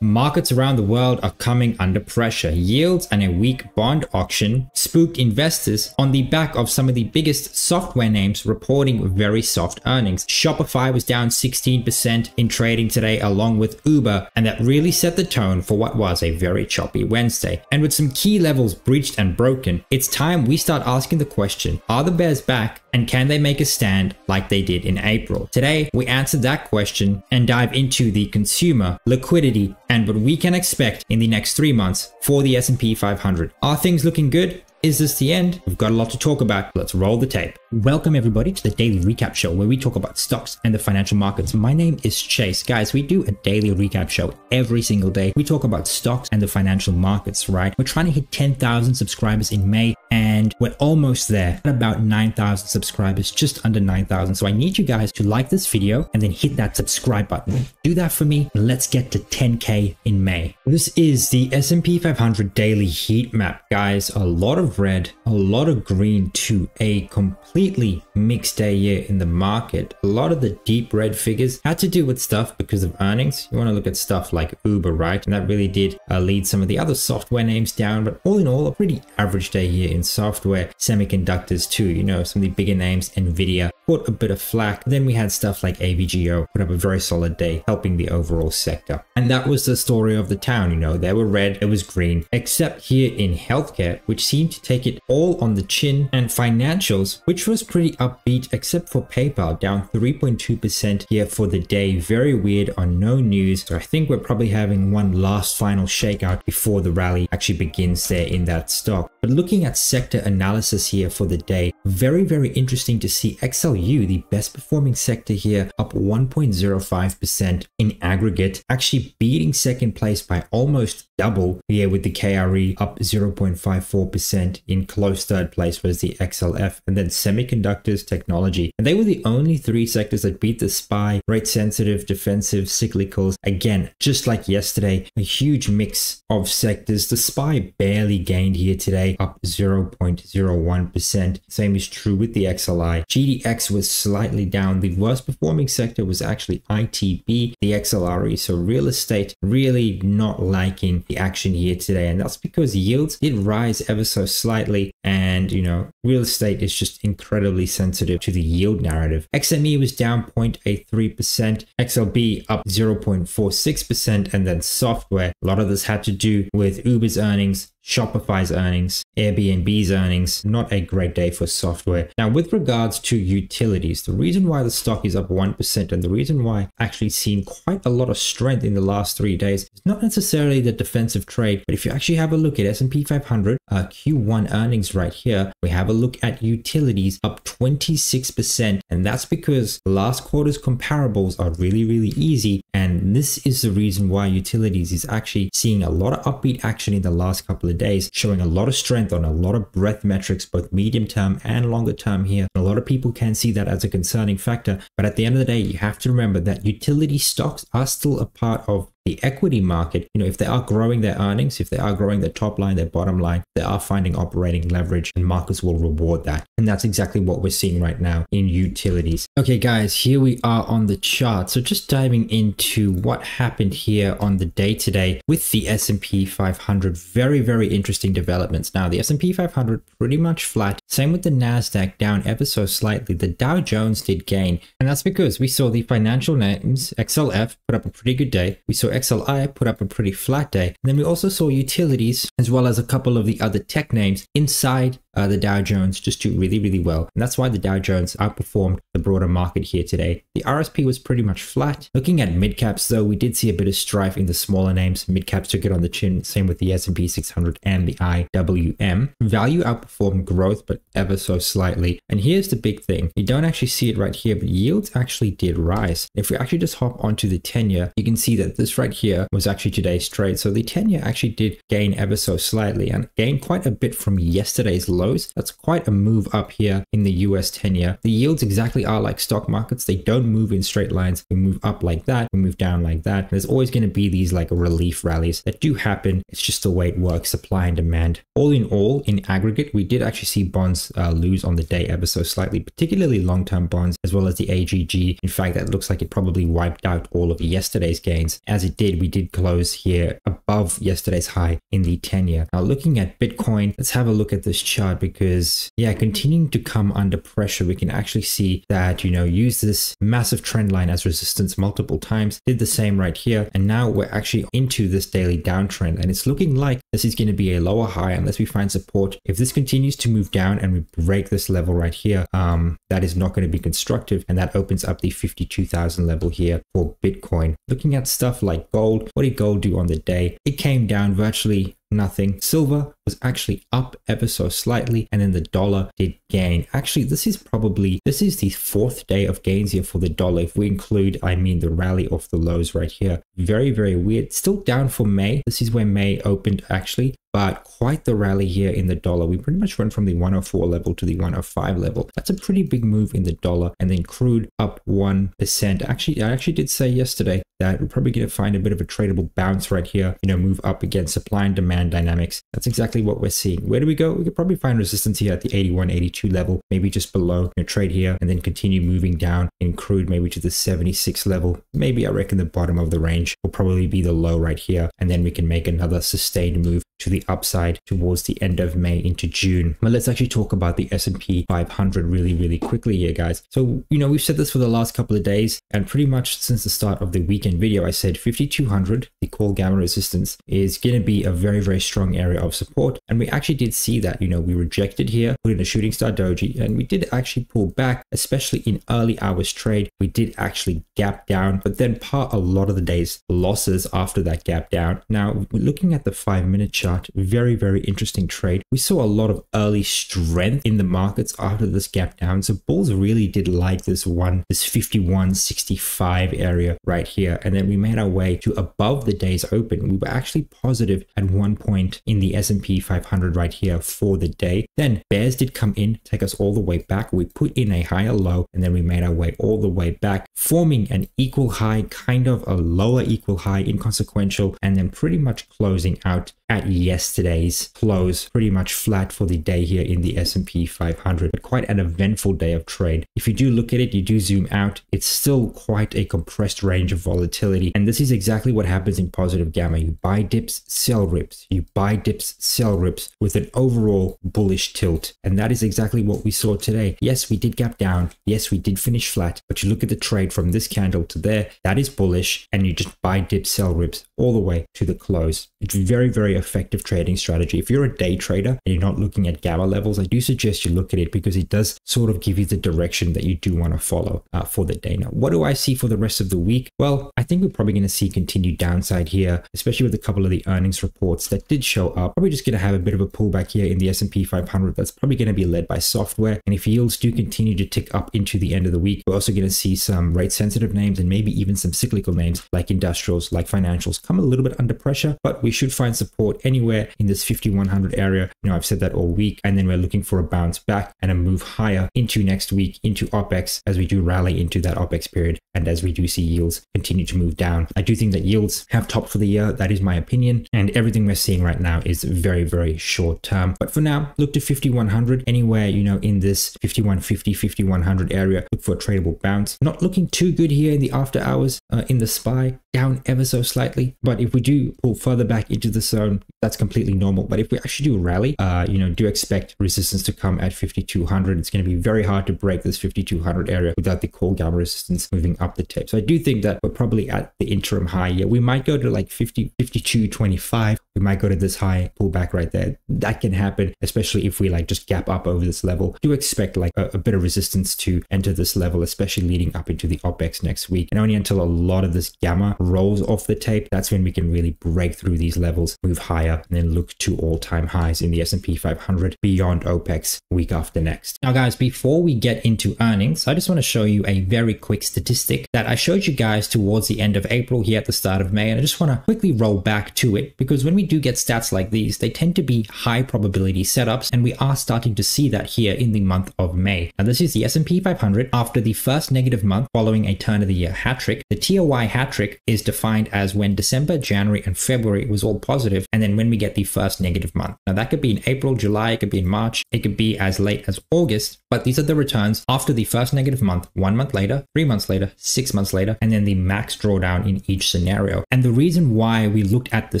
Markets around the world are coming under pressure. Yields and a weak bond auction spooked investors on the back of some of the biggest software names reporting very soft earnings. Shopify was down 16% in trading today along with Uber, and that really set the tone for what was a very choppy Wednesday. And with some key levels breached and broken, it's time we start asking the question, are the bears back and can they make a stand like they did in April? Today, we answer that question and dive into the consumer, liquidity, and what we can expect in the next three months for the S&P 500. Are things looking good? Is this the end? We've got a lot to talk about. Let's roll the tape. Welcome everybody to the daily recap show where we talk about stocks and the financial markets. My name is Chase. Guys, we do a daily recap show every single day. We talk about stocks and the financial markets, right? We're trying to hit 10,000 subscribers in May and we're almost there at about 9,000 subscribers, just under 9,000. So I need you guys to like this video and then hit that subscribe button. Do that for me. And let's get to 10K in May. This is the S&P 500 daily heat map, guys. A lot of red, a lot of green to a completely mixed day here in the market. A lot of the deep red figures had to do with stuff because of earnings. You want to look at stuff like Uber, right? And that really did uh, lead some of the other software names down. But all in all, a pretty average day here in software. Semiconductors too, you know, some of the bigger names, Nvidia, caught a bit of flack. Then we had stuff like AVGO put up a very solid day, helping the overall sector. And that was the story of the town, you know, they were red, it was green, except here in healthcare, which seemed to take it all on the chin, and financials, which was pretty upbeat, except for PayPal, down 3.2% here for the day. Very weird on no news. So I think we're probably having one last final shakeout before the rally actually begins there in that stock. But looking at sector analysis here for the day, very, very interesting to see XLU, the best performing sector here, up 1.05% in aggregate, actually beating second place by almost double here with the KRE up 0.54% in close third place was the XLF and then semiconductors technology. And they were the only three sectors that beat the SPY, rate sensitive, defensive, cyclicals. Again, just like yesterday, a huge mix of sectors. The SPY barely gained here today, up 0.01%. Same is true with the XLI. GDX was slightly down. The worst performing sector was actually ITB, the XLRE. So real estate really not liking the action here today. And that's because yields did rise ever so slightly. And, you know, real estate is just incredibly sensitive to the yield narrative. XME was down 0.83%, XLB up 0.46%, and then software. A lot of this had to do with Uber's earnings, Shopify's earnings, Airbnb's earnings, not a great day for software. Now, with regards to utilities, the reason why the stock is up 1% and the reason why I've actually seen quite a lot of strength in the last three days is not necessarily the defensive trade, but if you actually have a look at S&P 500 uh, Q1 earnings right here, we have a look at utilities up 26%, and that's because last quarter's comparables are really, really easy, and this is the reason why utilities is actually seeing a lot of upbeat action in the last couple of days, showing a lot of strength on a lot of breadth metrics, both medium term and longer term here. a lot of people can see that as a concerning factor, but at the end of the day, you have to remember that utility stocks are still a part of the equity market, you know, if they are growing their earnings, if they are growing their top line, their bottom line, they are finding operating leverage and markets will reward that. And that's exactly what we're seeing right now in utilities. Okay, guys, here we are on the chart. So just diving into what happened here on the day today with the S&P 500. Very, very interesting developments. Now, the S&P 500 pretty much flat. Same with the NASDAQ down ever so slightly. The Dow Jones did gain. And that's because we saw the financial names, XLF, put up a pretty good day. We saw XLI put up a pretty flat day. And then we also saw utilities as well as a couple of the other tech names inside uh, the Dow Jones just do really, really well. And that's why the Dow Jones outperformed the broader market here today. The RSP was pretty much flat. Looking at mid caps though, we did see a bit of strife in the smaller names. Mid caps took it on the chin, same with the S&P 600 and the IWM. Value outperformed growth, but ever so slightly. And here's the big thing. You don't actually see it right here, but yields actually did rise. If we actually just hop onto the 10 year, you can see that this right here was actually today's trade. So the 10 year actually did gain ever so slightly and gained quite a bit from yesterday's lows. That's quite a move up here in the US 10 year. The yields exactly are like stock markets. They don't move in straight lines. We move up like that, we move down like that. There's always going to be these like relief rallies that do happen. It's just the way it works, supply and demand. All in all, in aggregate, we did actually see bonds uh, lose on the day ever so slightly, particularly long-term bonds, as well as the AGG. In fact, that looks like it probably wiped out all of yesterday's gains. As it did, we did close here above yesterday's high in the 10 year. Now, looking at Bitcoin, let's have a look at this chart because, yeah, continuing to come under pressure, we can actually see that, you know, use this massive trend line as resistance multiple times, did the same right here. And now we're actually into this daily downtrend and it's looking like this is going to be a lower high unless we find support. If this continues to move down and we break this level right here, um, that is not going to be constructive and that opens up the 52,000 level here for Bitcoin. Looking at stuff like gold, what did gold do on the day? It came down virtually nothing. Silver was actually up ever so slightly and then the dollar did gain. Actually, this is probably, this is the fourth day of gains here for the dollar. If we include, I mean the rally off the lows right here. Very, very weird. Still down for May. This is where May opened actually but quite the rally here in the dollar. We pretty much went from the 104 level to the 105 level. That's a pretty big move in the dollar. And then crude up 1%. Actually, I actually did say yesterday that we're probably going to find a bit of a tradable bounce right here, you know, move up against supply and demand dynamics. That's exactly what we're seeing. Where do we go? We could probably find resistance here at the 81, 82 level, maybe just below, you trade here and then continue moving down in crude, maybe to the 76 level. Maybe I reckon the bottom of the range will probably be the low right here. And then we can make another sustained move to the upside towards the end of May into June. But let's actually talk about the S&P 500 really, really quickly here, guys. So, you know, we've said this for the last couple of days and pretty much since the start of the weekend video, I said 5200, the call gamma resistance is going to be a very, very strong area of support. And we actually did see that, you know, we rejected here, put in a shooting star doji, and we did actually pull back, especially in early hours trade. We did actually gap down, but then part a lot of the day's losses after that gap down. Now, looking at the five minute chart, chart. Very, very interesting trade. We saw a lot of early strength in the markets after this gap down. So bulls really did like this one, this 51.65 area right here. And then we made our way to above the day's open. We were actually positive at one point in the S&P 500 right here for the day. Then bears did come in, take us all the way back. We put in a higher low and then we made our way all the way back, forming an equal high, kind of a lower equal high, inconsequential, and then pretty much closing out at yesterday's close pretty much flat for the day here in the S&P 500 but quite an eventful day of trade. If you do look at it you do zoom out it's still quite a compressed range of volatility. And this is exactly what happens in positive gamma. You buy dips sell rips. You buy dips sell rips with an overall bullish tilt. And that is exactly what we saw today. Yes we did gap down. Yes we did finish flat. But you look at the trade from this candle to there that is bullish. And you just buy dips sell rips all the way to the close. It's very very effective trading strategy. If you're a day trader and you're not looking at gamma levels, I do suggest you look at it because it does sort of give you the direction that you do want to follow uh, for the day. Now, what do I see for the rest of the week? Well, I think we're probably going to see continued downside here, especially with a couple of the earnings reports that did show up. Probably just going to have a bit of a pullback here in the S&P 500. That's probably going to be led by software. And if yields do continue to tick up into the end of the week, we're also going to see some rate sensitive names and maybe even some cyclical names like industrials, like financials come a little bit under pressure, but we should find support support anywhere in this 5100 area. You know, I've said that all week. And then we're looking for a bounce back and a move higher into next week into OPEX as we do rally into that OPEX period and as we do see yields continue to move down. I do think that yields have topped for the year. That is my opinion. And everything we're seeing right now is very, very short term. But for now, look to 5100 anywhere, you know, in this 5150, 5100 area. Look for a tradable bounce. Not looking too good here in the after hours uh, in the SPY, down ever so slightly. But if we do pull further back into the zone, that's completely normal. But if we actually do a rally, uh, you know, do expect resistance to come at 5200. It's going to be very hard to break this 5200 area without the call gamma resistance moving up the tape. So I do think that we're probably at the interim high here. We might go to like 50, 52.25. We might go to this high pullback right there. That can happen, especially if we like just gap up over this level. Do expect like a, a bit of resistance to enter this level, especially leading up into the OPEX next week. And only until a lot of this gamma rolls off the tape, that's when we can really break through these levels, move higher, and then look to all-time highs in the S&P 500 beyond OPEX week after next. Now guys, before we get into earnings, I just want to show you a very quick statistic that I showed you guys towards the end of April here at the start of May. And I just want to quickly roll back to it because when we do get stats like these, they tend to be high probability setups. And we are starting to see that here in the month of May. Now this is the S&P 500 after the first negative month following a turn of the year hat trick. The TOY hat trick is defined as when December, January, and February was all positive, and then when we get the first negative month. Now that could be in April, July, it could be in March, it could be as late as August, but these are the returns after the first negative month, one month later, three months later, six months later, and then the max drawdown in each scenario. And the reason why we looked at the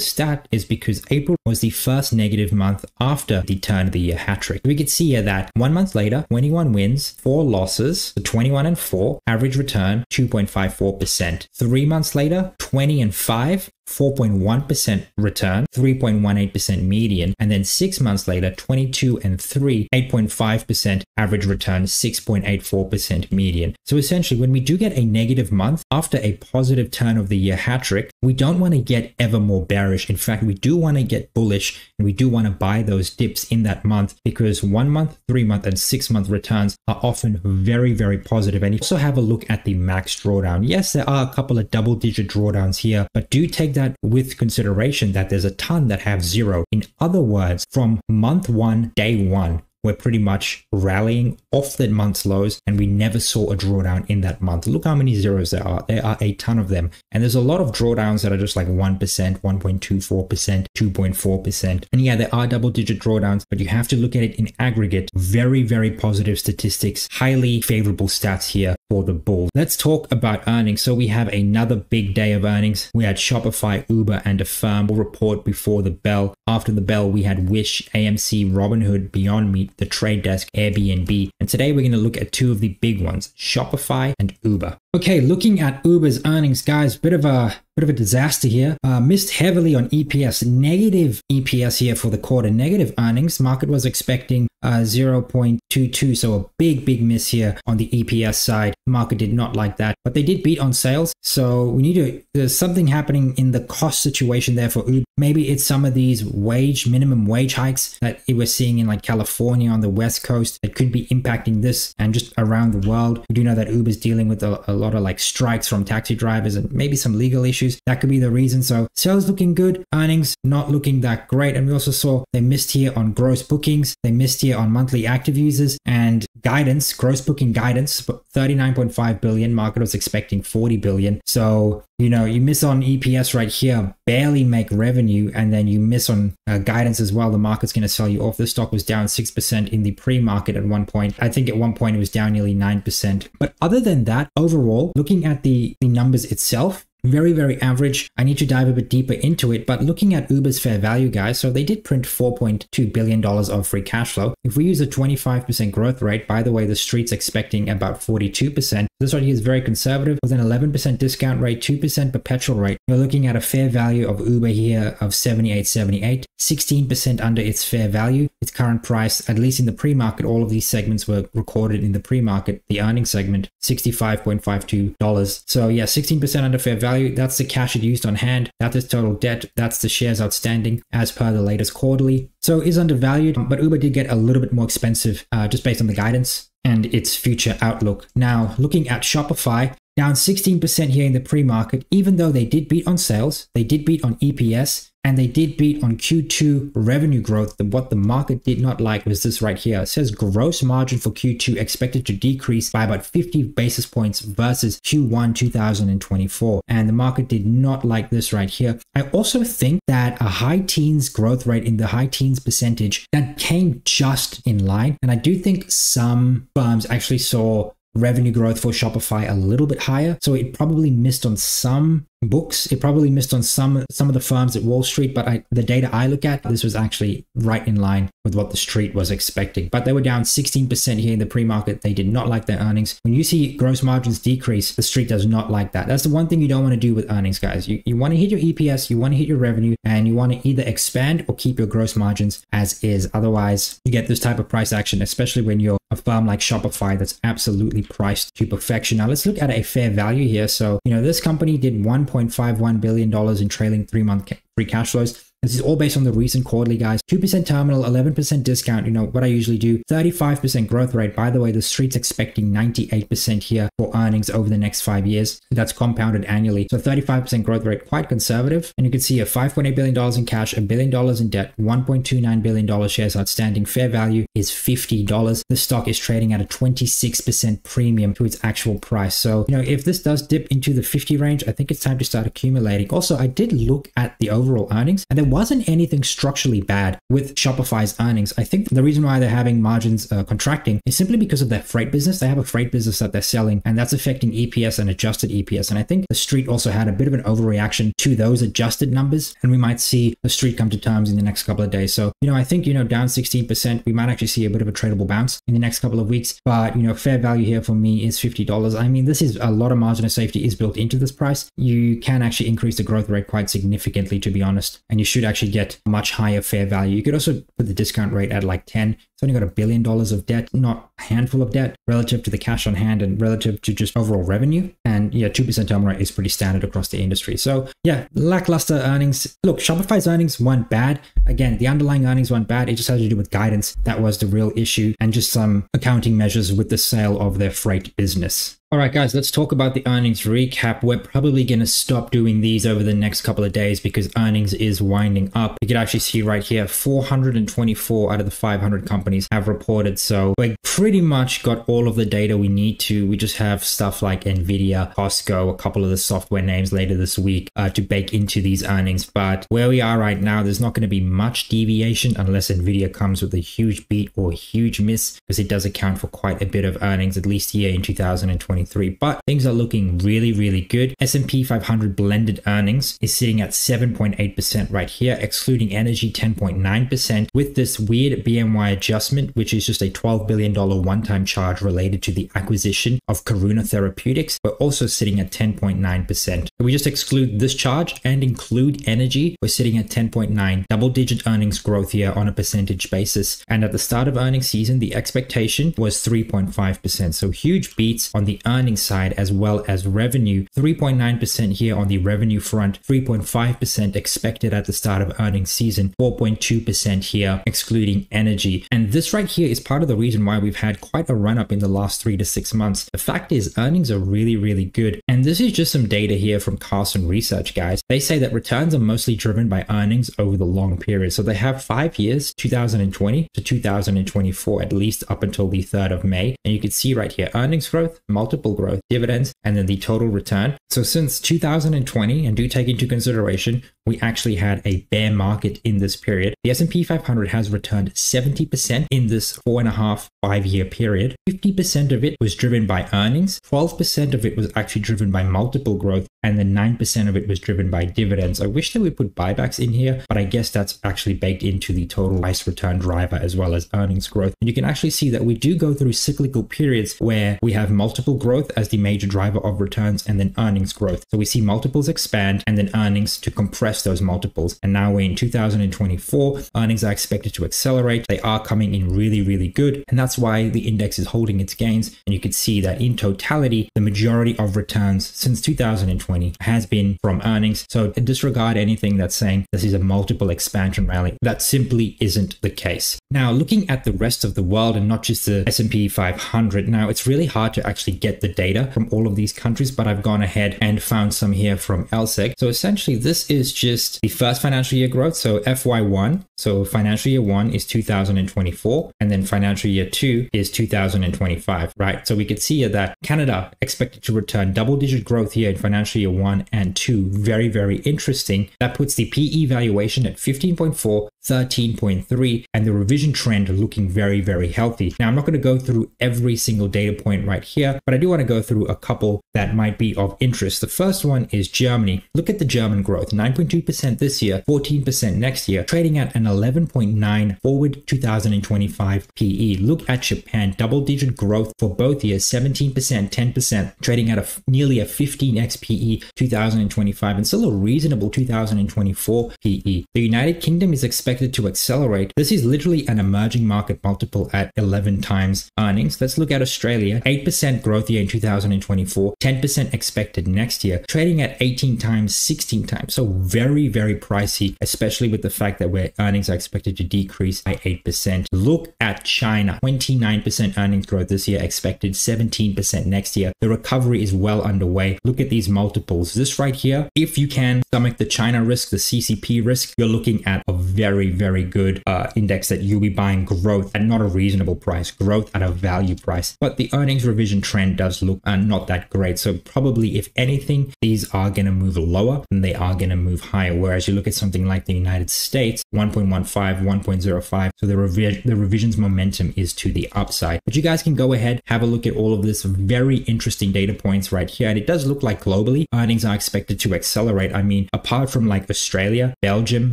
stat is because April was the first negative month after the turn of the year hat trick. We could see here that one month later, 21 wins, four losses, 21 and four, average return 2.54%. Three months later, 20 and five, 4.1% return, 3.18% median, and then six months later, 22 and 3, 8.5% average return, 6.84% median. So essentially, when we do get a negative month after a positive turn of the year hat trick, we don't want to get ever more bearish. In fact, we do want to get bullish and we do want to buy those dips in that month because one month, three month, and six month returns are often very, very positive. And you also have a look at the max drawdown. Yes, there are a couple of double digit drawdowns here, but do take that with consideration that there's a ton that have zero. In other words, from month one, day one, we're pretty much rallying off that month's lows and we never saw a drawdown in that month. Look how many zeros there are. There are a ton of them. And there's a lot of drawdowns that are just like 1%, 1.24%, 2.4%. And yeah, there are double digit drawdowns, but you have to look at it in aggregate. Very, very positive statistics, highly favorable stats here for the bull. Let's talk about earnings. So we have another big day of earnings. We had Shopify, Uber, and Affirm will report before the bell. After the bell, we had Wish, AMC, Robinhood, Beyond Meat, The Trade Desk, Airbnb. And today we're going to look at two of the big ones, Shopify and Uber. Okay, looking at Uber's earnings, guys, bit of a bit of a disaster here. Uh, missed heavily on EPS, negative EPS here for the quarter, negative earnings. Market was expecting uh, 0.22, so a big, big miss here on the EPS side. Market did not like that, but they did beat on sales. So we need to, there's something happening in the cost situation there for Uber. Maybe it's some of these wage, minimum wage hikes that we're seeing in like California on the West Coast that could be impacting this and just around the world. We do know that Uber's dealing with a, a lot of like strikes from taxi drivers and maybe some legal issues issues. That could be the reason. So sales looking good, earnings not looking that great. And we also saw they missed here on gross bookings. They missed here on monthly active users and guidance, gross booking guidance, 39.5 billion. Market was expecting 40 billion. So, you know, you miss on EPS right here, barely make revenue, and then you miss on uh, guidance as well. The market's going to sell you off. The stock was down 6% in the pre market at one point. I think at one point it was down nearly 9%. But other than that, overall, looking at the, the numbers itself, very, very average. I need to dive a bit deeper into it, but looking at Uber's fair value, guys, so they did print $4.2 billion of free cash flow. If we use a 25% growth rate, by the way, the street's expecting about 42%. This right here is very conservative with an 11% discount rate, 2% perpetual rate. We're looking at a fair value of Uber here of 78.78, 16% under its fair value. Its current price, at least in the pre-market, all of these segments were recorded in the pre-market, the earnings segment, $65.52. So yeah, 16% under fair value value, that's the cash it used on hand, that's its total debt, that's the shares outstanding as per the latest quarterly. So is undervalued, but Uber did get a little bit more expensive uh, just based on the guidance and its future outlook. Now, looking at Shopify, down 16% here in the pre-market, even though they did beat on sales, they did beat on EPS, and they did beat on Q2 revenue growth. What the market did not like was this right here. It says gross margin for Q2 expected to decrease by about 50 basis points versus Q1 2024. And the market did not like this right here. I also think that a high teens growth rate in the high teens percentage that came just in line. And I do think some firms actually saw revenue growth for Shopify a little bit higher. So it probably missed on some books. It probably missed on some some of the firms at Wall Street, but I, the data I look at, this was actually right in line with what the street was expecting. But they were down 16% here in the pre-market. They did not like their earnings. When you see gross margins decrease, the street does not like that. That's the one thing you don't want to do with earnings, guys. You, you want to hit your EPS, you want to hit your revenue, and you want to either expand or keep your gross margins as is. Otherwise, you get this type of price action, especially when you're a firm like Shopify that's absolutely priced to perfection. Now let's look at a fair value here. So, you know, this company did one $1.51 billion in trailing three month free cash flows. This is all based on the recent quarterly guys. 2% terminal, 11% discount. You know what I usually do. 35% growth rate. By the way, the street's expecting 98% here for earnings over the next five years. That's compounded annually. So 35% growth rate, quite conservative. And you can see a $5.8 billion in cash, a billion dollars in debt, $1.29 billion shares outstanding. Fair value is $50. The stock is trading at a 26% premium to its actual price. So, you know, if this does dip into the 50 range, I think it's time to start accumulating. Also, I did look at the overall earnings and there wasn't anything structurally bad with Shopify's earnings. I think the reason why they're having margins uh, contracting is simply because of their freight business. They have a freight business that they're selling, and that's affecting EPS and adjusted EPS. And I think the street also had a bit of an overreaction to those adjusted numbers, and we might see the street come to terms in the next couple of days. So, you know, I think, you know, down 16%, we might actually see a bit of a tradable bounce in the next couple of weeks. But, you know, fair value here for me is $50. I mean, this is a lot of margin of safety is built into this price. You can actually increase the growth rate quite significantly, to be honest, and you should actually get much higher fair value. You could also put the discount rate at like 10. It's only got a billion dollars of debt, not a handful of debt relative to the cash on hand and relative to just overall revenue. And yeah, 2% terminal rate is pretty standard across the industry. So yeah, lackluster earnings. Look, Shopify's earnings weren't bad. Again, the underlying earnings weren't bad. It just had to do with guidance. That was the real issue and just some accounting measures with the sale of their freight business. All right, guys, let's talk about the earnings recap. We're probably going to stop doing these over the next couple of days because earnings is winding up. You can actually see right here, 424 out of the 500 companies have reported. So we pretty much got all of the data we need to. We just have stuff like NVIDIA, Costco, a couple of the software names later this week uh, to bake into these earnings. But where we are right now, there's not going to be much deviation unless NVIDIA comes with a huge beat or huge miss because it does account for quite a bit of earnings, at least here in 2020. 2023, but things are looking really, really good. S&P 500 blended earnings is sitting at 7.8% right here, excluding energy 10.9% with this weird BMY adjustment, which is just a $12 billion one-time charge related to the acquisition of Karuna Therapeutics. We're also sitting at 10.9%. If we just exclude this charge and include energy, we're sitting at 10.9, double-digit earnings growth here on a percentage basis. And at the start of earnings season, the expectation was 3.5%. So huge beats on the earnings side as well as revenue. 3.9% here on the revenue front, 3.5% expected at the start of earnings season, 4.2% here excluding energy. And this right here is part of the reason why we've had quite a run up in the last three to six months. The fact is earnings are really, really good. And this is just some data here from Carson Research, guys. They say that returns are mostly driven by earnings over the long period. So they have five years, 2020 to 2024, at least up until the 3rd of May. And you can see right here, earnings growth, multiple multiple growth, dividends, and then the total return. So since 2020, and do take into consideration, we actually had a bear market in this period. The S&P 500 has returned 70% in this four and a half, five year period. 50% of it was driven by earnings. 12% of it was actually driven by multiple growth. And then 9% of it was driven by dividends. I wish that we put buybacks in here, but I guess that's actually baked into the total price return driver as well as earnings growth. And you can actually see that we do go through cyclical periods where we have multiple growth as the major driver of returns and then earnings growth. So we see multiples expand and then earnings to compress those multiples. And now we're in 2024, earnings are expected to accelerate. They are coming in really, really good. And that's why the index is holding its gains. And you can see that in totality, the majority of returns since 2020 has been from earnings. So disregard anything that's saying this is a multiple expansion rally. That simply isn't the case. Now, looking at the rest of the world and not just the S&P 500, now it's really hard to actually get the data from all of these countries, but I've gone ahead and found some here from LSEG. So essentially, this is just the first financial year growth. So FY1, so financial year one is 2024, and then financial year two is 2025, right? So we could see that Canada expected to return double digit growth here in financial year one and two. Very, very interesting. That puts the PE valuation at 15.4 13.3 and the revision trend looking very, very healthy. Now, I'm not going to go through every single data point right here, but I do want to go through a couple that might be of interest. The first one is Germany. Look at the German growth 9.2% this year, 14% next year, trading at an 11.9 forward 2025 PE. Look at Japan, double digit growth for both years 17%, 10%, trading at a nearly a 15x PE 2025 and still a reasonable 2024 PE. The United Kingdom is expected expected to accelerate. This is literally an emerging market multiple at 11 times earnings. Let's look at Australia. 8% growth year in 2024, 10% expected next year, trading at 18 times, 16 times. So very, very pricey, especially with the fact that where earnings are expected to decrease by 8%. Look at China, 29% earnings growth this year, expected 17% next year. The recovery is well underway. Look at these multiples. This right here, if you can stomach the China risk, the CCP risk, you're looking at a very, very very good uh, index that you'll be buying growth at not a reasonable price, growth at a value price. But the earnings revision trend does look uh, not that great. So probably if anything, these are going to move lower and they are going to move higher. Whereas you look at something like the United States, 1.15, 1.05. So the, revi the revisions momentum is to the upside. But you guys can go ahead, have a look at all of this very interesting data points right here. And it does look like globally earnings are expected to accelerate. I mean, apart from like Australia, Belgium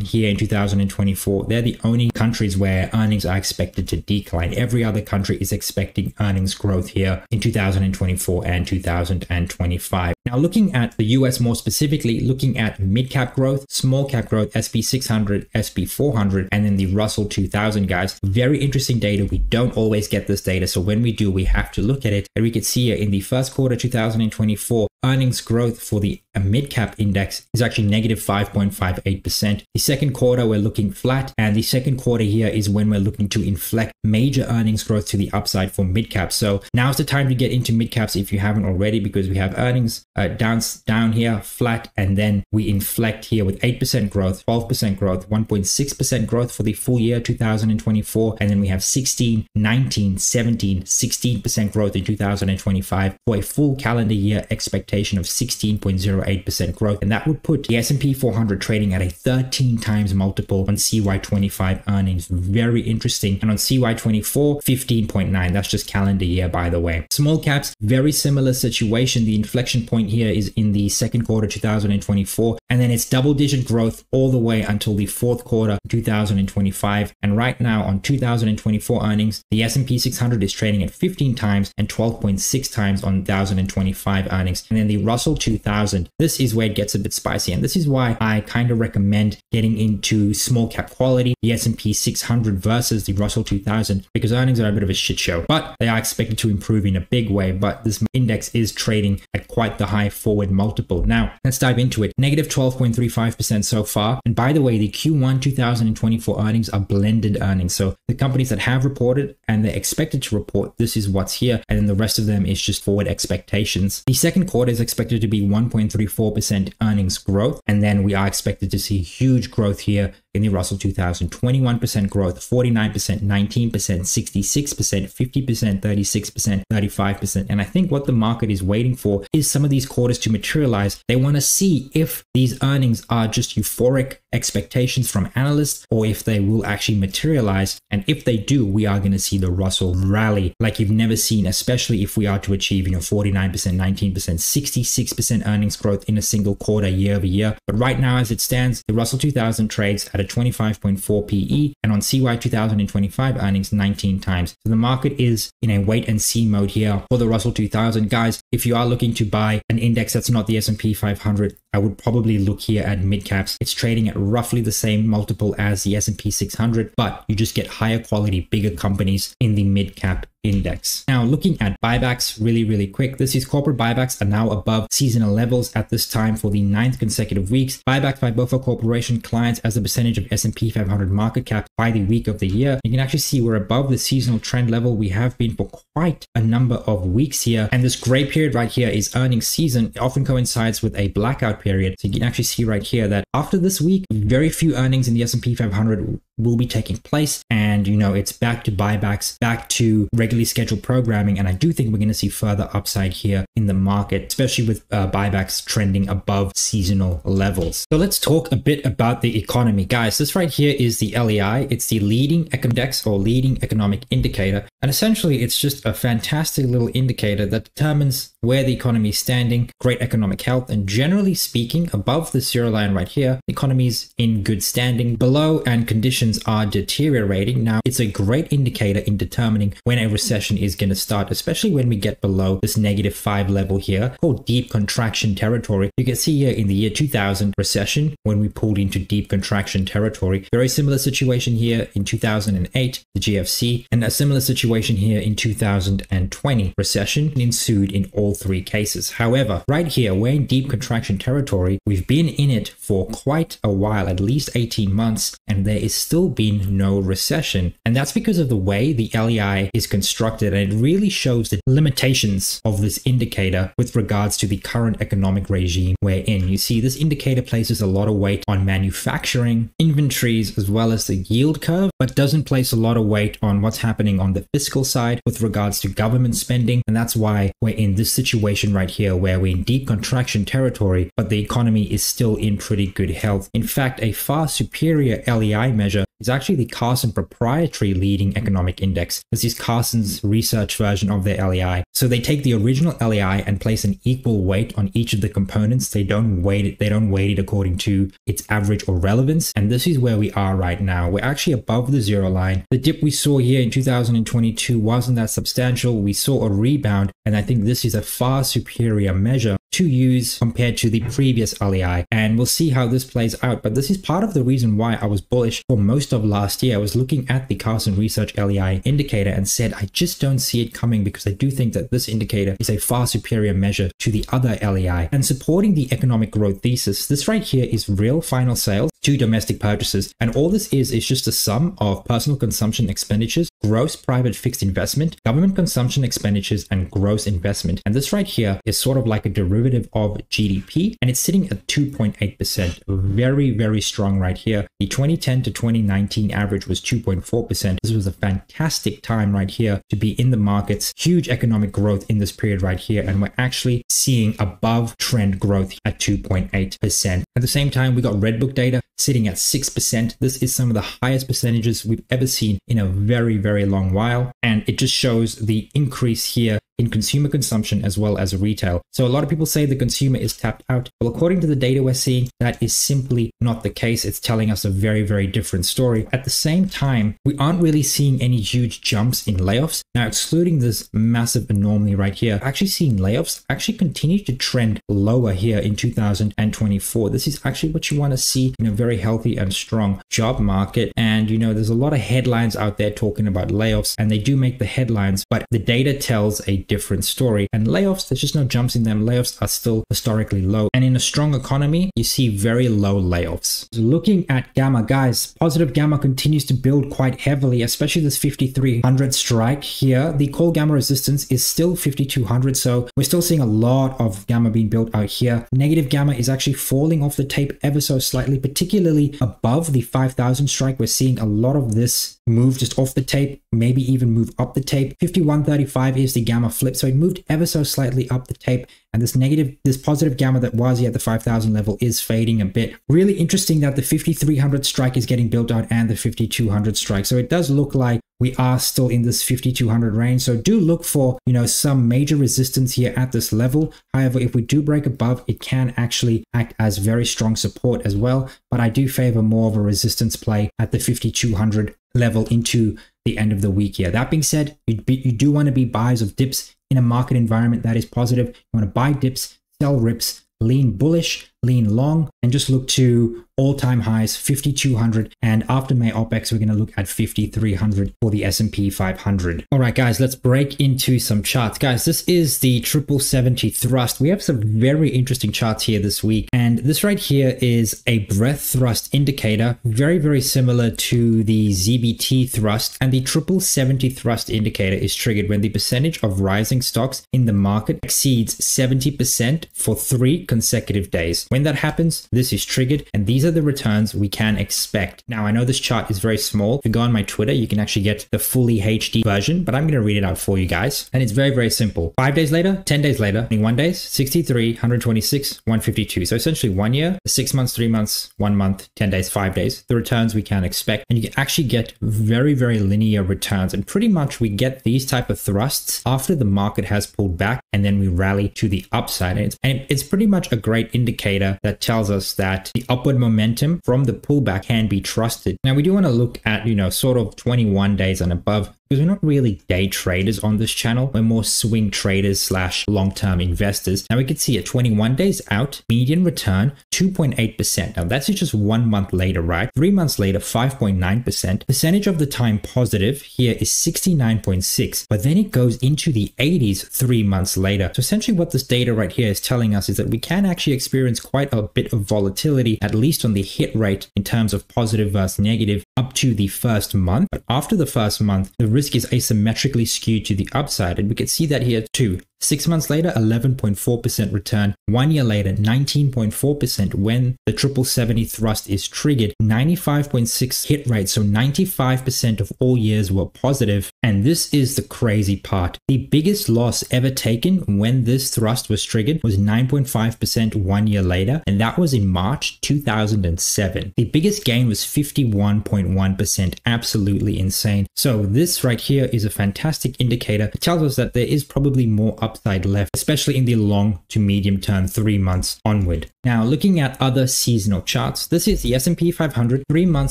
here in 2024, they're the only countries where earnings are expected to decline. Every other country is expecting earnings growth here in 2024 and 2025. Now, looking at the US more specifically, looking at mid cap growth, small cap growth, SP 600, SP 400, and then the Russell 2000, guys. Very interesting data. We don't always get this data. So when we do, we have to look at it. And we can see here in the first quarter 2024, earnings growth for the uh, mid cap index is actually negative 5.58%. The second quarter, we're looking flat. And the second quarter here is when we're looking to inflect major earnings growth to the upside for mid caps. So now's the time to get into mid caps if you haven't already, because we have earnings uh, down, down here, flat, and then we inflect here with 8% growth, 12% growth, 1.6% growth for the full year 2024. And then we have 16, 19, 17, 16% growth in 2025 for a full calendar year expectation of 16.08% growth. And that would put the S&P 400 trading at a 13 times multiple on CY25 earnings. Very interesting. And on CY24, 15.9. That's just calendar year, by the way. Small caps, very similar situation. The inflection point here is in the second quarter 2024, and then it's double digit growth all the way until the fourth quarter 2025. And right now on 2024 earnings, the S&P 600 is trading at 15 times and 12.6 times on 2025 earnings. And then the Russell 2000, this is where it gets a bit spicy. And this is why I kind of recommend getting into small cap quality, the S&P 600 versus the Russell 2000, because earnings are a bit of a shit show, but they are expected to improve in a big way. But this index is trading at quite the high forward multiple. Now, let's dive into it. Negative 12.35% so far. And by the way, the Q1 2024 earnings are blended earnings. So the companies that have reported and they're expected to report, this is what's here. And then the rest of them is just forward expectations. The second quarter is expected to be 1.34% earnings growth. And then we are expected to see huge growth here in the Russell 2000, 21% growth, 49%, 19%, 66%, 50%, 36%, 35%. And I think what the market is waiting for is some of these quarters to materialize. They want to see if these earnings are just euphoric expectations from analysts or if they will actually materialize. And if they do, we are going to see the Russell rally like you've never seen, especially if we are to achieve, you know, 49%, 19%, 66% earnings growth in a single quarter year over year. But right now, as it stands, the Russell 2000 trades at a 25.4 PE and on CY 2025 earnings 19 times. So the market is in a wait and see mode here for the Russell 2000. Guys, if you are looking to buy an index that's not the S&P 500, I would probably look here at mid caps. It's trading at roughly the same multiple as the S&P 600, but you just get higher quality, bigger companies in the mid cap index. Now looking at buybacks really, really quick. This is corporate buybacks are now above seasonal levels at this time for the ninth consecutive weeks. Buybacks by BofA Corporation clients as a percentage of S&P 500 market cap by the week of the year. You can actually see we're above the seasonal trend level we have been for quite a number of weeks here. And this gray period right here is earnings season. It often coincides with a blackout period. So you can actually see right here that after this week, very few earnings in the S&P 500 will be taking place. And, you know, it's back to buybacks, back to regularly scheduled programming. And I do think we're going to see further upside here in the market, especially with uh, buybacks trending above seasonal levels. So let's talk a bit about the economy. Guys, this right here is the LEI. It's the leading index or leading economic indicator. And essentially, it's just a fantastic little indicator that determines where the economy is standing, great economic health, and generally speaking, above the zero line right here, the economy is in good standing. Below and conditions conditions are deteriorating. Now, it's a great indicator in determining when a recession is going to start, especially when we get below this negative five level here called deep contraction territory. You can see here in the year 2000 recession when we pulled into deep contraction territory. Very similar situation here in 2008, the GFC, and a similar situation here in 2020. Recession ensued in all three cases. However, right here, we're in deep contraction territory. We've been in it for quite a while, at least 18 months, and there is still been no recession. And that's because of the way the LEI is constructed, and it really shows the limitations of this indicator with regards to the current economic regime we're in. You see, this indicator places a lot of weight on manufacturing, inventories, as well as the yield curve, but doesn't place a lot of weight on what's happening on the fiscal side with regards to government spending. And that's why we're in this situation right here where we're in deep contraction territory, but the economy is still in pretty good health. In fact, a far superior LEI measure is actually the Carson proprietary leading economic index. This is Carson's research version of their LEI. So they take the original LEI and place an equal weight on each of the components. They don't weight it, they don't weight it according to its average or relevance. And this is where we are right now. We're actually above the zero line. The dip we saw here in 2022 wasn't that substantial. We saw a rebound, and I think this is a far superior measure to use compared to the previous LEI. And we'll see how this plays out. But this is part of the reason why I was bullish for most of last year. I was looking at the Carson Research LEI indicator and said, I just don't see it coming because I do think that this indicator is a far superior measure to the other LEI. And supporting the economic growth thesis, this right here is real final sales to domestic purchases. And all this is, is just a sum of personal consumption expenditures, gross private fixed investment, government consumption expenditures, and gross investment. And this right here is sort of like a derivative of GDP, and it's sitting at 2.8%. Very, very strong right here. The 2010 to 2019 average was 2.4%. This was a fantastic time right here to be in the markets. Huge economic growth in this period right here, and we're actually seeing above trend growth at 2.8%. At the same time, we got Redbook data sitting at 6%. This is some of the highest percentages we've ever seen in a very, very long while. And it just shows the increase here in consumer consumption as well as retail. So a lot of people say the consumer is tapped out. Well, according to the data we're seeing, that is simply not the case. It's telling us a very, very different story. At the same time, we aren't really seeing any huge jumps in layoffs. Now, excluding this massive anomaly right here, actually seeing layoffs actually continue to trend lower here in 2024. This is actually what you want to see in a very healthy and strong job market. And, you know, there's a lot of headlines out there talking about layoffs and they do make the headlines, but the data tells a different story. And layoffs, there's just no jumps in them. Layoffs are still historically low. And in a strong economy, you see very low layoffs. Looking at Gamma, guys, positive Gamma continues to build quite heavily, especially this 5300 strike here. The call Gamma resistance is still 5200, so we're still seeing a lot of Gamma being built out here. Negative Gamma is actually falling off the tape ever so slightly, particularly above the 5000 strike. We're seeing a lot of this move just off the tape, maybe even move up the tape. 5135 is the Gamma flip, so it moved ever so slightly up the tape and this negative, this positive gamma that was at the 5000 level is fading a bit. Really interesting that the 5300 strike is getting built out and the 5200 strike. So it does look like we are still in this 5200 range. So do look for, you know, some major resistance here at this level. However, if we do break above, it can actually act as very strong support as well. But I do favor more of a resistance play at the 5200 level into the end of the week here. That being said, you, you do want to be buyers of dips in a market environment that is positive. You want to buy dips, sell rips, lean bullish, lean long, and just look to all-time highs 5200 and after May OPEX we're going to look at 5300 for the S&P 500. All right guys, let's break into some charts. Guys, this is the triple 70 thrust. We have some very interesting charts here this week and this right here is a breadth thrust indicator, very very similar to the ZBT thrust and the triple 70 thrust indicator is triggered when the percentage of rising stocks in the market exceeds 70% for 3 consecutive days. When that happens, this is triggered and these are the returns we can expect. Now, I know this chart is very small. If you go on my Twitter, you can actually get the fully HD version, but I'm going to read it out for you guys. And it's very, very simple. Five days later, 10 days later, in one days, 63, 126, 152. So essentially one year, six months, three months, one month, 10 days, five days, the returns we can expect. And you can actually get very, very linear returns. And pretty much we get these type of thrusts after the market has pulled back and then we rally to the upside. And it's, and it's pretty much a great indicator data that tells us that the upward momentum from the pullback can be trusted. Now we do want to look at, you know, sort of 21 days and above because we're not really day traders on this channel. We're more swing traders slash long-term investors. Now we can see at 21 days out, median return 2.8%. Now that's just one month later, right? Three months later, 5.9%. Percentage of the time positive here is 69.6, but then it goes into the 80s three months later. So essentially what this data right here is telling us is that we can actually experience quite a bit of volatility, at least on the hit rate in terms of positive versus negative up to the first month. But after the first month, the risk is asymmetrically skewed to the upside. And we can see that here too. Six months later, 11.4% return. One year later, 19.4% when the triple seventy thrust is triggered. 95.6 hit rate, so 95% of all years were positive. And this is the crazy part. The biggest loss ever taken when this thrust was triggered was 9.5% one year later, and that was in March 2007. The biggest gain was 51.1%, absolutely insane. So this right here is a fantastic indicator. It tells us that there is probably more upside left, especially in the long to medium term, three months onward. Now, looking at other seasonal charts, this is the S&P 500 three-month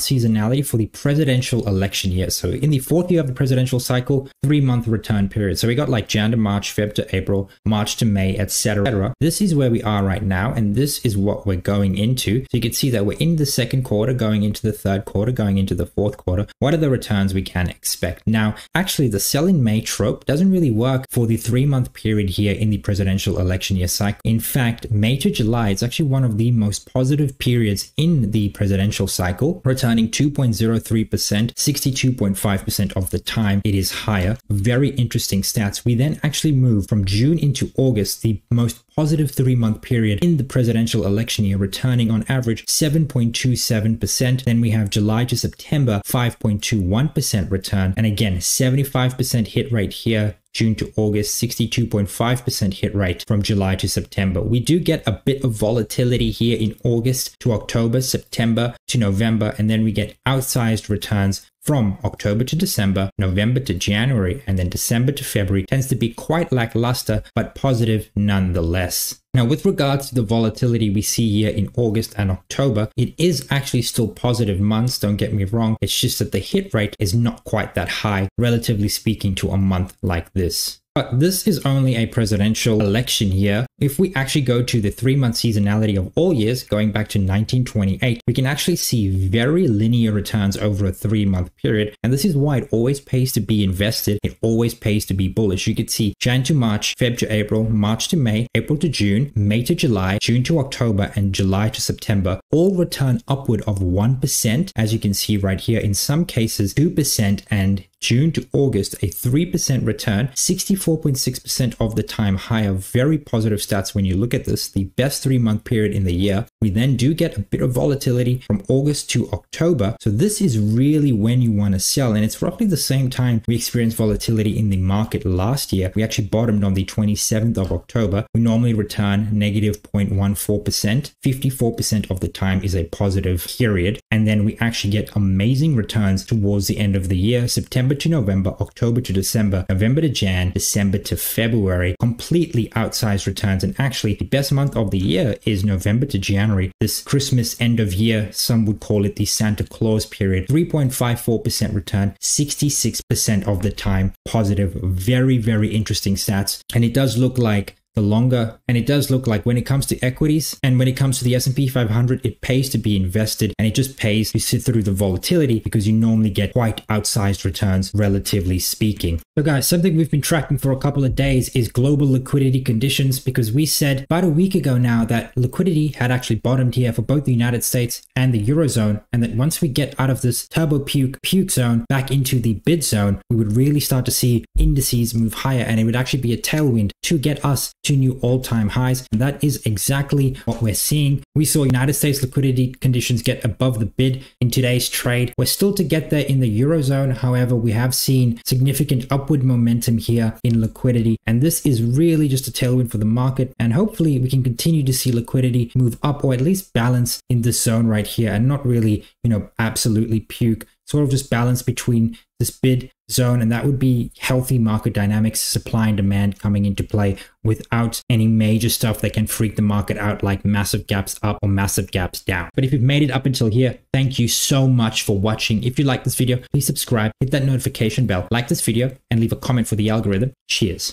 seasonality for the presidential election year. So in the fourth year of the presidential cycle, three-month return period. So we got like Jan to March, Feb to April, March to May, etc. This is where we are right now, and this is what we're going into. So you can see that we're in the second quarter, going into the third quarter, going into the fourth quarter. What are the returns we can expect? Now, actually, the sell in May trope doesn't really work for the three-month period here in the presidential election year cycle. In fact, May to July, it's actually one of the most positive periods in the presidential cycle, returning 2.03%, 62.5% of the time it is higher. Very interesting stats. We then actually move from June into August, the most positive three month period in the presidential election year, returning on average 7.27%. Then we have July to September, 5.21% return. And again, 75% hit rate here, June to August, 62.5% hit rate from July to September. We do get a bit of volatility here in August to October, September to November, and then we get outsized returns from October to December, November to January, and then December to February tends to be quite lackluster, but positive nonetheless. Now, with regards to the volatility we see here in August and October, it is actually still positive months, don't get me wrong. It's just that the hit rate is not quite that high, relatively speaking, to a month like this. But this is only a presidential election year. If we actually go to the three month seasonality of all years, going back to 1928, we can actually see very linear returns over a three month period. And this is why it always pays to be invested. It always pays to be bullish. You could see Jan to March, Feb to April, March to May, April to June, May to July, June to October, and July to September all return upward of 1%. As you can see right here, in some cases, 2% and June to August, a 3% return, 64.6% of the time higher. Very positive stats when you look at this, the best three month period in the year. We then do get a bit of volatility from August to October. So this is really when you want to sell. And it's roughly the same time we experienced volatility in the market last year. We actually bottomed on the 27th of October. We normally return negative 0.14%. 54% of the time is a positive period. And then we actually get amazing returns towards the end of the year, September to November, October to December, November to Jan, December to February, completely outsized returns. And actually, the best month of the year is November to January. This Christmas end of year, some would call it the Santa Claus period. 3.54% return, 66% of the time positive. Very, very interesting stats. And it does look like the longer and it does look like when it comes to equities and when it comes to the S&P 500 it pays to be invested and it just pays to sit through the volatility because you normally get quite outsized returns relatively speaking. So guys something we've been tracking for a couple of days is global liquidity conditions because we said about a week ago now that liquidity had actually bottomed here for both the United States and the Eurozone and that once we get out of this turbo puke puke zone back into the bid zone we would really start to see indices move higher and it would actually be a tailwind to get us to new all-time highs. And that is exactly what we're seeing. We saw United States liquidity conditions get above the bid in today's trade. We're still to get there in the Eurozone. However, we have seen significant upward momentum here in liquidity. And this is really just a tailwind for the market. And hopefully we can continue to see liquidity move up or at least balance in this zone right here and not really, you know, absolutely puke sort of just balance between this bid zone and that would be healthy market dynamics supply and demand coming into play without any major stuff that can freak the market out like massive gaps up or massive gaps down. But if you've made it up until here thank you so much for watching. If you like this video please subscribe hit that notification bell like this video and leave a comment for the algorithm. Cheers